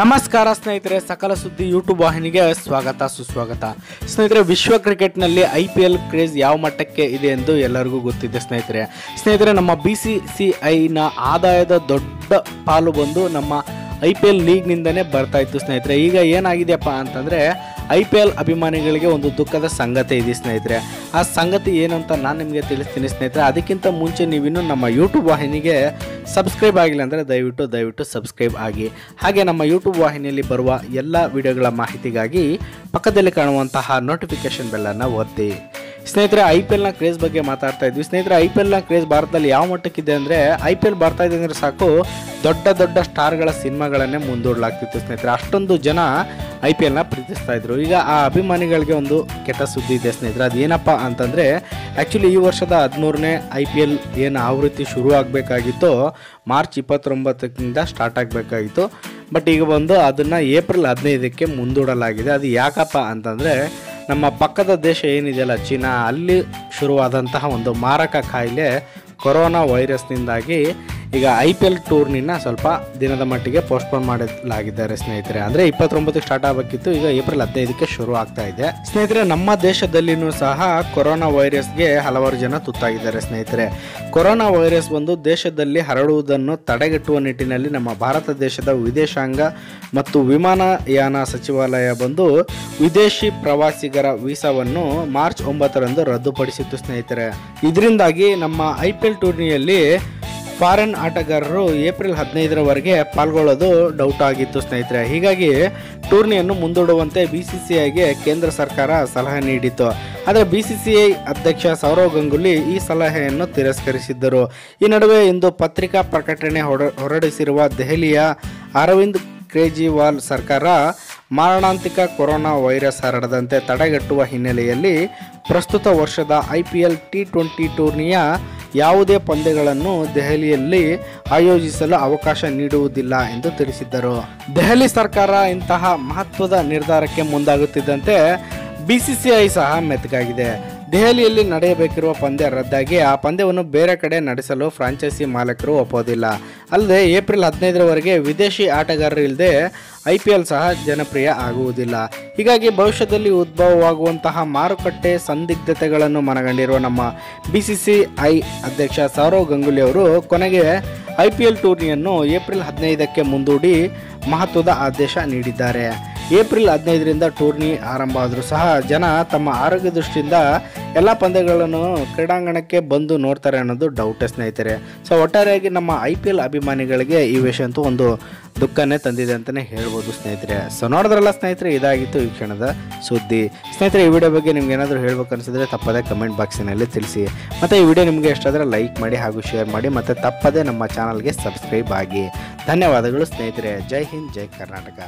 ನಮಸ್ಕಾರ ಸ್ನೇಹಿತರೆ, ಸಕಲ ಸುದ್ದಿ ಯೂಟ್ಯೂಬ್ ವಾಹಿನಿಗೆ ಸ್ವಾಗತ, ಸುಸ್ವಾಗತ. ಸ್ನೇಹಿತರೆ, ವಿಶ್ವ ಕ್ರಿಕೆಟ್ನಲ್ಲಿ ಐ ಪಿ ಎಲ್ ಕ್ರೇಜ್ ಯಾವ ಮಟ್ಟಕ್ಕೆ ಇದೆ ಎಂದು ಎಲ್ಲರಿಗೂ ಗೊತ್ತಿದೆ ಸ್ನೇಹಿತರೆ. ಸ್ನೇಹಿತರೆ, ನಮ್ಮ ಬಿ ಸಿ ಸಿ ಐನ ಆದಾಯದ ದೊಡ್ಡ ಪಾಲು ಬಂದು ನಮ್ಮ ಐ ಪಿ ಎಲ್ ಲೀಗ್ನಿಂದನೇ ಬರ್ತಾ ಇತ್ತು ಸ್ನೇಹಿತರೆ. ಈಗ ಏನಾಗಿದೆಯಪ್ಪ ಅಂತಂದರೆ ಐ ಪಿ ಎಲ್ ಅಭಿಮಾನಿಗಳಿಗೆ ಒಂದು ದುಃಖದ ಸಂಗತಿ ಇದೆ ಸ್ನೇಹಿತರೆ. ಆ ಸಂಗತಿ ಏನು ಅಂತ ನಾನು ನಿಮಗೆ ತಿಳಿಸ್ತೀನಿ ಸ್ನೇಹಿತರೆ. ಅದಕ್ಕಿಂತ ಮುಂಚೆ ನೀವಿನ್ನೂ ನಮ್ಮ ಯೂಟ್ಯೂಬ್ ವಾಹಿನಿಗೆ ಸಬ್ಸ್ಕ್ರೈಬ್ ಆಗಿಲ್ಲ ಅಂದರೆ ದಯವಿಟ್ಟು ದಯವಿಟ್ಟು ಸಬ್ಸ್ಕ್ರೈಬ್ ಆಗಿ. ಹಾಗೆ ನಮ್ಮ ಯೂಟ್ಯೂಬ್ ವಾಹಿನಿಯಲ್ಲಿ ಬರುವ ಎಲ್ಲ ವಿಡಿಯೋಗಳ ಮಾಹಿತಿಗಾಗಿ ಪಕ್ಕದಲ್ಲಿ ಕಾಣುವಂತಹ ನೋಟಿಫಿಕೇಶನ್ ಬೆಲ್ಲನ್ನು ಒತ್ತಿ. ಸ್ನೇಹಿತರೆ, ಐ ಪಿ ಎಲ್ನ ಕ್ರೇಜ್ ಬಗ್ಗೆ ಮಾತಾಡ್ತಾ ಇದ್ವಿ. ಸ್ನೇಹಿತರೆ, ಐ ಪಿ ಎಲ್ನ ಕ್ರೇಜ್ ಭಾರತದಲ್ಲಿ ಯಾವ ಮಟ್ಟಕ್ಕಿದೆ ಅಂದರೆ, ಐ ಪಿ ಎಲ್ ಬರ್ತಾ ಇದೆ ಅಂದರೆ ಸಾಕು ದೊಡ್ಡ ದೊಡ್ಡ ಸ್ಟಾರ್ಗಳ ಸಿನಿಮಾಗಳನ್ನೇ ಮುಂದೂಡಲಾಗ್ತಿತ್ತು ಸ್ನೇಹಿತರೆ. ಅಷ್ಟೊಂದು ಜನ ಐ ಪಿ ಎಲ್ನ ಪ್ರೀತಿಸ್ತಾ ಇದ್ರು. ಈಗ ಆ ಅಭಿಮಾನಿಗಳಿಗೆ ಒಂದು ಕೆಟ್ಟ ಸುದ್ದಿ ಇದೆ ಸ್ನೇಹಿತರೆ, ಅದೇನಪ್ಪ ಅಂತಂದರೆ ಆ್ಯಕ್ಚುಲಿ ಈ ವರ್ಷದ ಹದಿಮೂರನೇ ಐ ಪಿ ಎಲ್ ಏನು ಆವೃತ್ತಿ ಶುರು ಆಗಬೇಕಾಗಿತ್ತು, ಮಾರ್ಚ್ ಇಪ್ಪತ್ತೊಂಬತ್ತಕ್ಕಿಂತ ಸ್ಟಾರ್ಟ್ ಆಗಬೇಕಾಗಿತ್ತು. ಬಟ್ ಈಗ ಬಂದು ಅದನ್ನು ಏಪ್ರಿಲ್ ಹದಿನೈದಕ್ಕೆ ಮುಂದೂಡಲಾಗಿದೆ. ಅದು ಯಾಕಪ್ಪ ಅಂತಂದರೆ, ನಮ್ಮ ಪಕ್ಕದ ದೇಶ ಏನಿದೆಯಲ್ಲ ಚೀನಾ, ಅಲ್ಲಿ ಶುರುವಾದಂತಹ ಒಂದು ಮಾರಕ ಕಾಯಿಲೆ ಕೊರೋನಾ ವೈರಸ್ನಿಂದಾಗಿ ಈಗ ಐ ಪಿ ಎಲ್ ಟೂರ್ನಿನ ಸ್ವಲ್ಪ ದಿನದ ಮಟ್ಟಿಗೆ ಪೋಸ್ಟ್ಪೋನ್ ಮಾಡಲಾಗಿದ್ದಾರೆ ಸ್ನೇಹಿತರೆ. ಅಂದರೆ ಇಪ್ಪತ್ತೊಂಬತ್ತಕ್ಕೆ ಸ್ಟಾರ್ಟ್ ಆಗಬೇಕಿತ್ತು, ಈಗ ಏಪ್ರಿಲ್ ಹದಿನೈದಕ್ಕೆ ಶುರು ಆಗ್ತಾ ಇದೆ. ಸ್ನೇಹಿತರೆ, ನಮ್ಮ ದೇಶದಲ್ಲಿನೂ ಸಹ ಕೊರೋನಾ ವೈರಸ್ಗೆ ಹಲವಾರು ಜನ ತುತ್ತಾಗಿದ್ದಾರೆ ಸ್ನೇಹಿತರೆ. ಕೊರೋನಾ ವೈರಸ್ ಒಂದು ದೇಶದಲ್ಲಿ ಹರಡುವುದನ್ನು ತಡೆಗಟ್ಟುವ ನಿಟ್ಟಿನಲ್ಲಿ ನಮ್ಮ ಭಾರತ ದೇಶದ ವಿದೇಶಾಂಗ ಮತ್ತು ವಿಮಾನಯಾನ ಸಚಿವಾಲಯ ಬಂದು ವಿದೇಶಿ ಪ್ರವಾಸಿಗರ ವೀಸಾವನ್ನು ಮಾರ್ಚ್ ಒಂಬತ್ತರಂದು ರದ್ದುಪಡಿಸಿತ್ತು ಸ್ನೇಹಿತರೆ. ಇದರಿಂದಾಗಿ ನಮ್ಮ ಐ ಪಿ ಎಲ್ ಟೂರ್ನಿಯಲ್ಲಿ ಫಾರಿನ್ ಆಟಗಾರರು ಏಪ್ರಿಲ್ ಹದಿನೈದರವರೆಗೆ ಪಾಲ್ಗೊಳ್ಳೋದು ಡೌಟ್ ಆಗಿತ್ತು ಸ್ನೇಹಿತರೆ. ಹೀಗಾಗಿ ಟೂರ್ನಿಯನ್ನು ಮುಂದೂಡುವಂತೆ ಬಿ ಸಿ ಸಿ ಐಗೆ ಕೇಂದ್ರ ಸರ್ಕಾರ ಸಲಹೆ ನೀಡಿತ್ತು. ಆದರೆ ಬಿ ಸಿ ಸಿ ಐ ಅಧ್ಯಕ್ಷ ಸೌರವ್ ಗಂಗೂಲಿ ಈ ಸಲಹೆಯನ್ನು ತಿರಸ್ಕರಿಸಿದ್ದರು. ಈ ನಡುವೆ ಇಂದು ಪತ್ರಿಕಾ ಪ್ರಕಟಣೆ ಹೊರ, ಹೊರಡಿಸಿರುವ ದೆಹಲಿಯ ಅರವಿಂದ್ ಕೇಜ್ರಿವಾಲ್ ಸರ್ಕಾರ ಮಾರಣಾಂತಿಕ ಕೊರೋನಾ ವೈರಸ್ ಹರಡದಂತೆ ತಡೆಗಟ್ಟುವ ಹಿನ್ನೆಲೆಯಲ್ಲಿ ಪ್ರಸ್ತುತ ವರ್ಷದ I P L T twenty ಟೂರ್ನಿಯ ಯಾವುದೇ ಪಂದ್ಯಗಳನ್ನು ದೆಹಲಿಯಲ್ಲಿ ಆಯೋಜಿಸಲು ಅವಕಾಶ ನೀಡುವುದಿಲ್ಲ ಎಂದು ತಿಳಿಸಿದ್ದರು. ದೆಹಲಿ ಸರ್ಕಾರ ಇಂತಹ ಮಹತ್ವದ ನಿರ್ಧಾರಕ್ಕೆ ಮುಂದಾಗುತ್ತಿದ್ದಂತೆ ಬಿಸಿಸಿಐ ಸಹ ಮೆತ್ತಗಾಗಿದೆ. ದೆಹಲಿಯಲ್ಲಿ ನಡೆಯಬೇಕಿರುವ ಪಂದ್ಯ ರದ್ದಾಗಿ, ಆ ಪಂದ್ಯವನ್ನು ಬೇರೆ ಕಡೆ ನಡೆಸಲು ಫ್ರಾಂಚೈಸಿ ಮಾಲೀಕರು ಒಪ್ಪೋದಿಲ್ಲ. ಅಲ್ಲದೆ, ಏಪ್ರಿಲ್ ಹದಿನೈದರವರೆಗೆ ವಿದೇಶಿ ಆಟಗಾರರು ಇಲ್ಲದೆ ಐ ಪಿ ಎಲ್ ಸಹ ಜನಪ್ರಿಯ ಆಗುವುದಿಲ್ಲ. ಹೀಗಾಗಿ ಭವಿಷ್ಯದಲ್ಲಿ ಉದ್ಭವವಾಗುವಂತಹ ಮಾರುಕಟ್ಟೆ ಸಂದಿಗ್ಧತೆಗಳನ್ನು ಮನಗಂಡಿರುವ ನಮ್ಮ ಬಿ ಅಧ್ಯಕ್ಷ ಸೌರವ್ ಗಂಗೂಲಿ ಅವರು, ಕೊನೆಗೆ ಐ ಪಿ ಎಲ್ ಟೂರ್ನಿಯನ್ನು ಏಪ್ರಿಲ್ ಹದಿನೈದಕ್ಕೆ ಮುಂದೂಡಿ ಮಹತ್ವದ ಆದೇಶ ನೀಡಿದ್ದಾರೆ. ಏಪ್ರಿಲ್ ಹದಿನೈದರಿಂದ ಟೂರ್ನಿ ಆರಂಭ ಆದರೂ ಸಹ ಜನ ತಮ್ಮ ಆರೋಗ್ಯ ದೃಷ್ಟಿಯಿಂದ ಎಲ್ಲ ಪಂದ್ಯಗಳನ್ನು ಕ್ರೀಡಾಂಗಣಕ್ಕೆ ಬಂದು ನೋಡ್ತಾರೆ ಅನ್ನೋದು ಡೌಟ್ ಸ್ನೇಹಿತರೆ. ಸೊ ಒಟ್ಟಾರೆಯಾಗಿ ನಮ್ಮ ಐ ಪಿ ಎಲ್ ಅಭಿಮಾನಿಗಳಿಗೆ ಈ ವಿಷಯ ಅಂತೂ ಒಂದು ದುಃಖನೇ ತಂದಿದೆ ಅಂತಲೇ ಹೇಳ್ಬೋದು ಸ್ನೇಹಿತರೆ. ಸೊ ನೋಡಿದ್ರಲ್ಲ ಸ್ನೇಹಿತರೆ, ಇದಾಗಿತ್ತು ಈ ಕ್ಷಣದ ಸುದ್ದಿ. ಸ್ನೇಹಿತರೆ, ಈ ವಿಡಿಯೋ ಬಗ್ಗೆ ನಿಮ್ಗೆ ಏನಾದರೂ ಹೇಳ್ಬೇಕು ಅನಿಸಿದ್ರೆ ತಪ್ಪದೇ ಕಮೆಂಟ್ ಬಾಕ್ಸಿನಲ್ಲಿ ತಿಳಿಸಿ. ಮತ್ತು ಈ ವಿಡಿಯೋ ನಿಮಗೆ ಇಷ್ಟಾದರೆ ಲೈಕ್ ಮಾಡಿ ಹಾಗೂ ಶೇರ್ ಮಾಡಿ, ಮತ್ತು ತಪ್ಪದೇ ನಮ್ಮ ಚಾನಲ್ಗೆ ಸಬ್ಸ್ಕ್ರೈಬ್ ಆಗಿ. ಧನ್ಯವಾದಗಳು ಸ್ನೇಹಿತರೆ. ಜೈ ಹಿಂದ್, ಜೈ ಕರ್ನಾಟಕ.